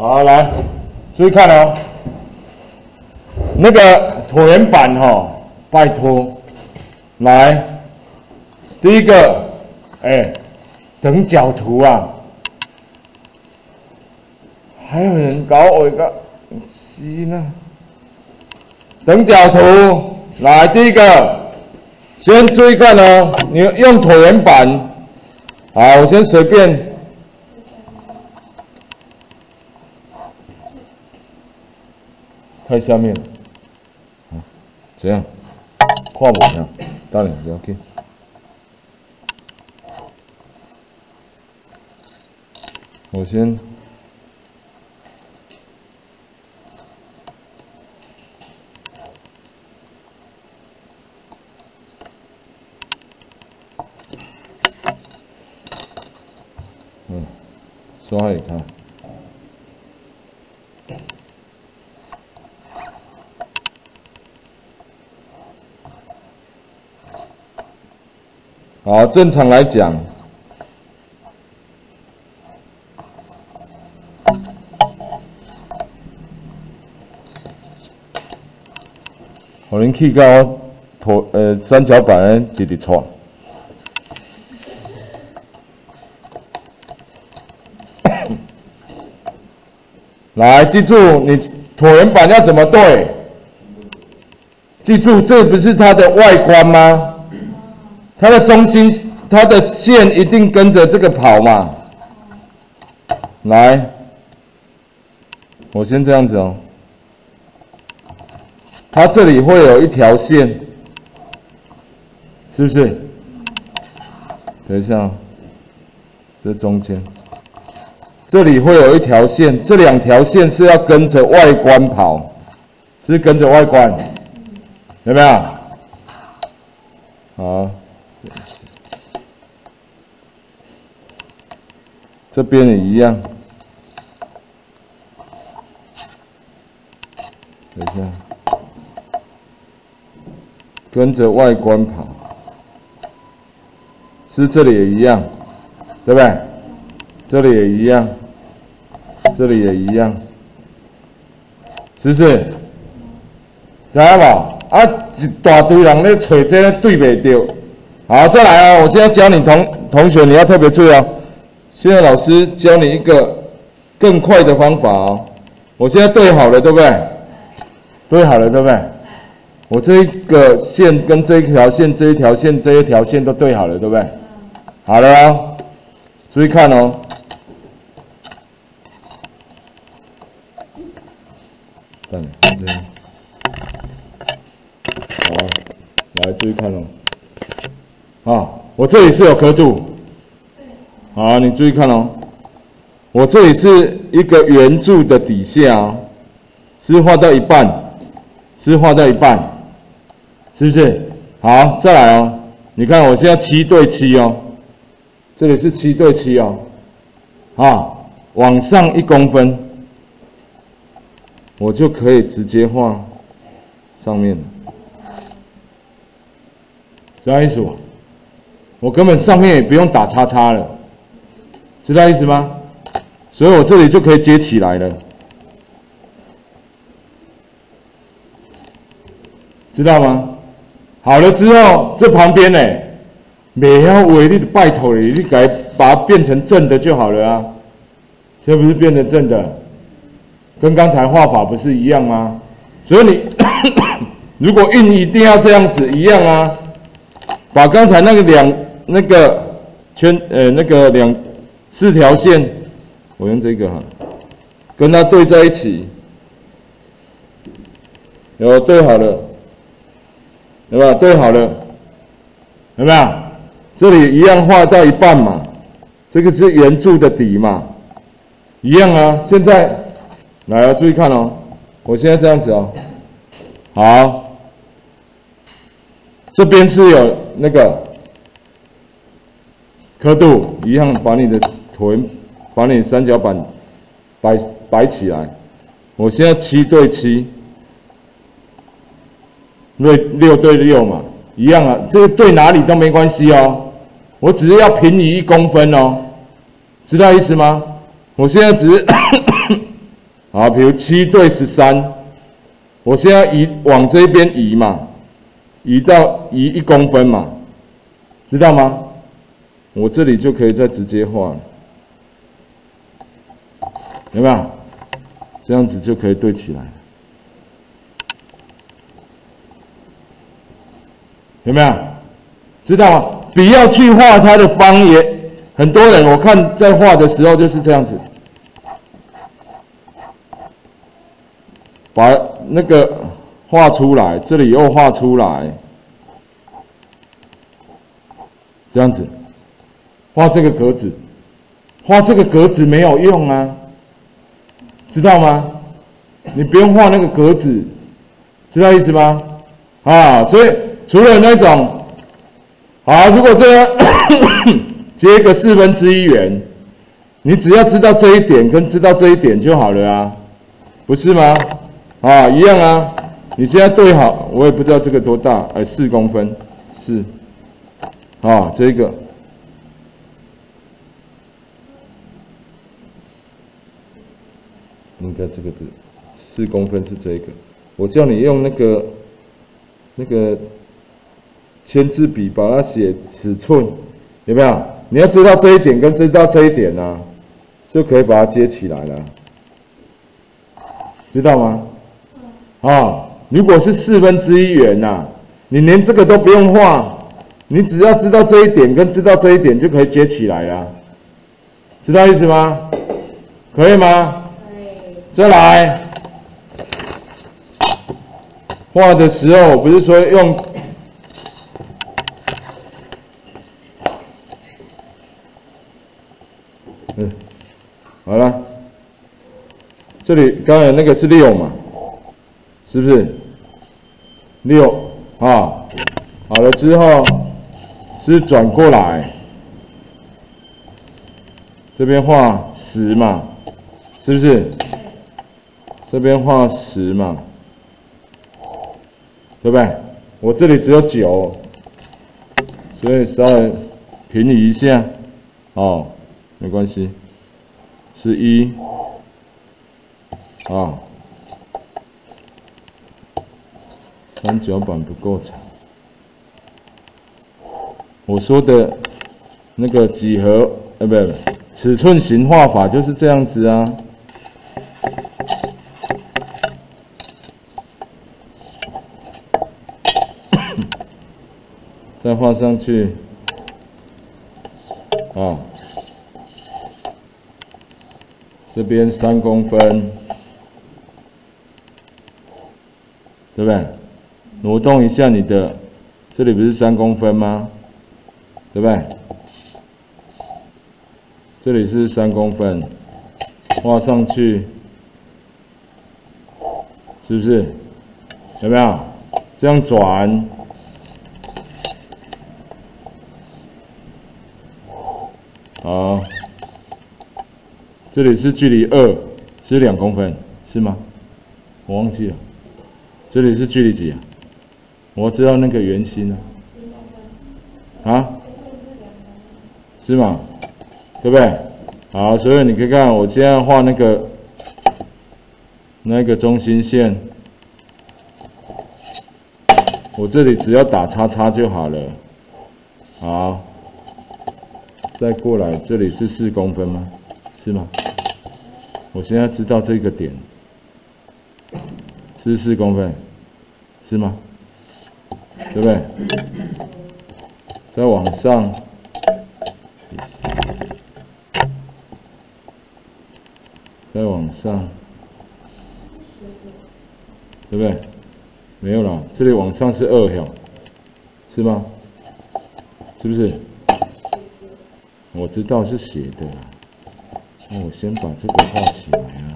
好，来，注意看哦。那个椭圆板哈，拜托，来，第一个，哎，等角图啊。还有人搞我一个，是呢。等角图，来，第一个，先注意看哦，你用椭圆板，好，我先随便，看下面，这样，跨不呀，当然不要紧，我先。嗯。刷一看，好，正常来讲，我能去到头呃三角板直直错。来，记住你椭圆板要怎么对？记住，这不是它的外观吗？它的中心，它的线一定跟着这个跑嘛。来，我先这样子哦。它这里会有一条线，是不是？等一下，这中间。这里会有一条线，这两条线是要跟着外观跑，是跟着外观，有没有？好，这边也一样，等一下，跟着外观跑，是这里也一样，对不对？这里也一样。这里也一样，是不是？知道不？啊，一大堆人咧找这对不着。好，再来哦！我现在教你同同学，你要特别注意哦。现在老师教你一个更快的方法哦。我现在对好了，对不对？对好了，对不对？我这一个线跟这一条线、这一条线、这一条线都对好了，对不对？好了哦，注意看哦。这样，好，来注意看哦。啊，我这里是有刻度，好，你注意看哦。我这里是一个圆柱的底下，是画到一半，是画到一半，是不是？好，再来哦。你看我现在七对七哦，这里是七对七哦，啊，往上一公分。我就可以直接画上面，知道意思不？我根本上面也不用打叉叉了，知道意思吗？所以我这里就可以接起来了，知道吗？好了之后，这旁边呢，每要为你的拜托你，你改把它变成正的就好了啊，是不是变成正的？跟刚才画法不是一样吗？所以你 如果印一定要这样子一样啊，把刚才那个两那个圈呃那个两四条线，我用这个哈，跟它对在一起，有对好了，对吧？对好了，有没有？这里一样画到一半嘛，这个是圆柱的底嘛，一样啊。现在。来啊，注意看哦，我现在这样子哦，好，这边是有那个刻度，一样把你的臀，把你三角板摆摆起来。我现在七对七，六六对六嘛，一样啊，这个对哪里都没关系哦，我只是要平移一公分哦，知道意思吗？我现在只是。好，比如七对十三，我现在移往这边移嘛，移到移一公分嘛，知道吗？我这里就可以再直接画了，有没有？这样子就可以对起来，有没有？知道吗？不要去画它的方也，很多人我看在画的时候就是这样子，把那个画出来，这里又画出来，这样子，画这个格子，画这个格子没有用啊。知道吗？你不用画那个格子，知道意思吗？啊，所以除了那种，啊，如果这个 接个四分之一圆，你只要知道这一点跟知道这一点就好了啊，不是吗？啊，一样啊。你现在对好，我也不知道这个多大，哎，四公分，是，啊，这个。应该这个不是四公分是这个，我叫你用那个那个签字笔把它写尺寸，有没有？你要知道这一点跟知道这一点呢，就可以把它接起来了，知道吗？啊，如果是四分之一圆呐，你连这个都不用画，你只要知道这一点跟知道这一点就可以接起来了，知道意思吗？可以吗？再来画的时候，不是说用，嗯，好了，这里刚才那个是六嘛，是不是？六啊，好了之后是转过来，这边画十嘛，是不是？这边画十嘛，对不对？我这里只有九，所以稍微平移一下，哦，没关系，是一，啊，三角板不够长。我说的那个几何，呃，不，尺寸型画法就是这样子啊。画上去，啊，这边三公分，对不对？挪动一下你的，这里不是三公分吗？对不对？这里是三公分，画上去，是不是？有没有？这样转。好，这里是距离二，是两公分，是吗？我忘记了，这里是距离几啊？我知道那个圆心啊，啊，是吗？对不对？好，所以你可以看，我现在画那个那个中心线，我这里只要打叉叉就好了，好。再过来，这里是四公分吗？是吗？我现在知道这个点是四公分，是吗？对不对？再往上，再往上，对不对？没有了，这里往上是二条，是吗？是不是？我知道是写的，那我先把这个画起来啊。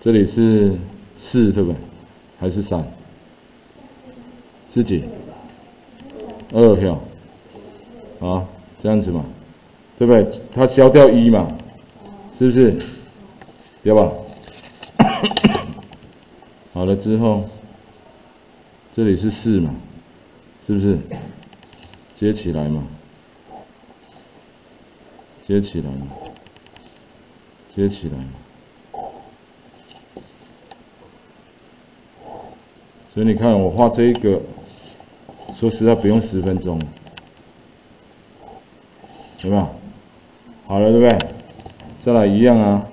这里是四对不对？还是三？是几？二票。啊，这样子嘛，对不对？它消掉一嘛，是不是？对吧？好了之后，这里是四嘛。是不是接起来嘛？接起来嘛，接起来。所以你看，我画这一个，说实在不用十分钟，有没有？好了，对不对？再来一样啊，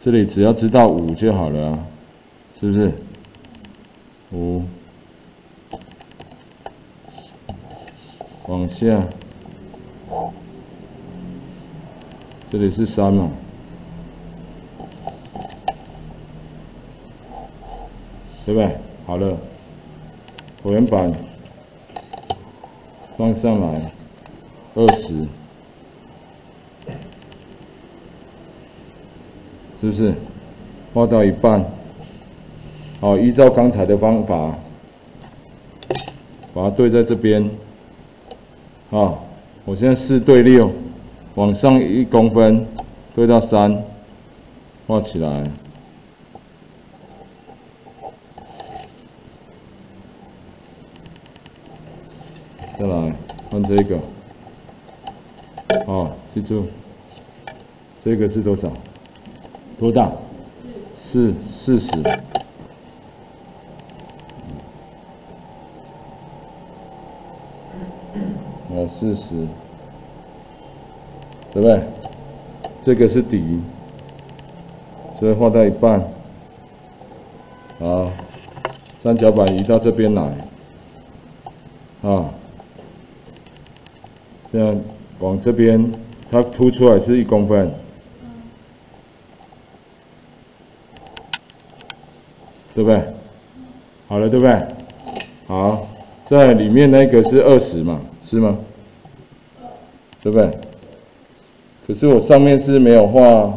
这里只要知道五就好了啊，是不是？五，往下，这里是三嘛，对不对？好了，椭圆板。放上来，二十，是不是？画到一半，好，依照刚才的方法，把它对在这边，好，我现在四对六，往上一公分，对到三，画起来。再来换这个，哦，记住，这个是多少？多大？四四十。四十，对不对？这个是底，所以画到一半，好，三角板移到这边来，啊。这样往这边，它凸出来是一公分，对不对？好了，对不对？好，在里面那个是二十嘛，是吗？对不对？可是我上面是没有画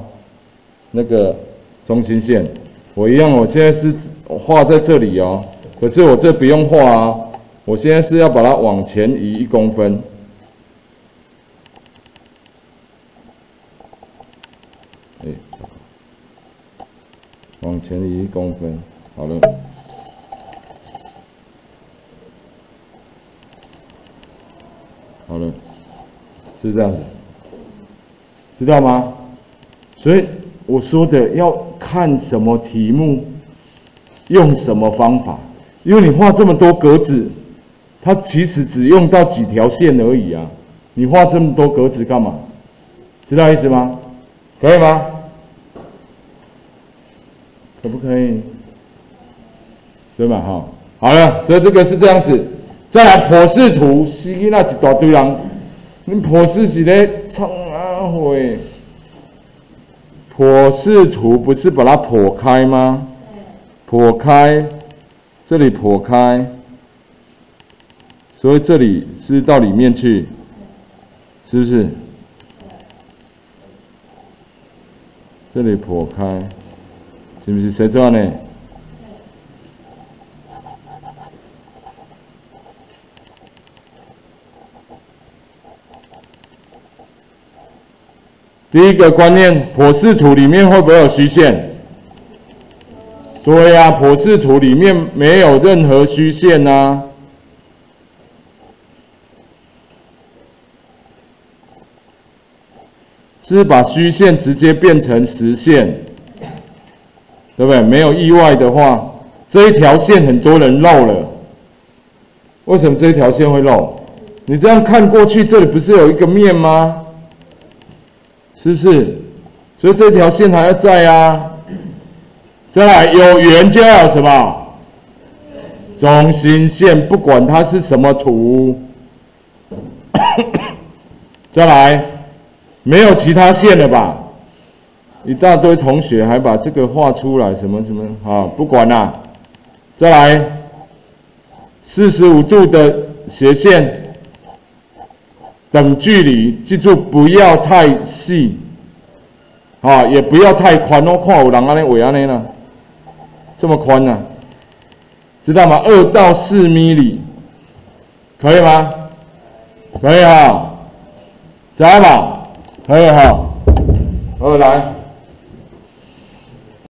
那个中心线，我一样，我现在是画在这里哦。可是我这不用画啊，我现在是要把它往前移一公分。哎往前移一公分，好了，好了，是这样子，知道吗？所以我说的要看什么题目，用什么方法，因为你画这么多格子，它其实只用到几条线而已啊！你画这么多格子干嘛？知道意思吗？可以吗？可不可以？对吧？哈，好了，所以这个是这样子。再来剖视图，是那一大堆人，你剖视是咧创啊会？剖视图不是把它剖开吗？剖开，这里剖开，所以这里是到里面去，是不是？这里剖开。是不是谁做呢？第一个观念，剖视图里面会不会有虚线？对呀，剖视图里面没有任何虚线呐，是把虚线直接变成实线。对不对？没有意外的话，这一条线很多人漏了。为什么这一条线会漏？你这样看过去，这里不是有一个面吗？是不是？所以这条线还要在啊。再来，有圆就要什么？中心线，不管它是什么图。再来，没有其他线了吧？一大堆同学还把这个画出来，什么什么啊？不管啦，再来，四十五度的斜线等距离，记住不要太细，啊，也不要太宽哦。看有人安尼围安尼呢，这么宽呢？知道吗？二到四米里，可以吗？可以哈，加吧，可以哈，好来。